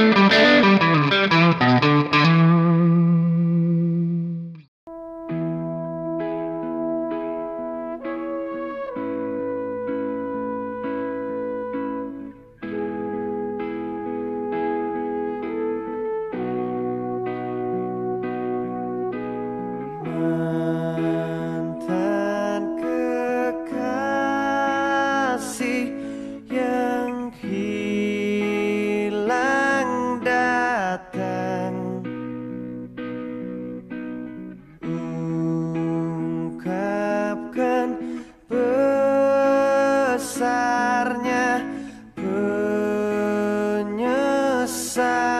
Mantan penyesalan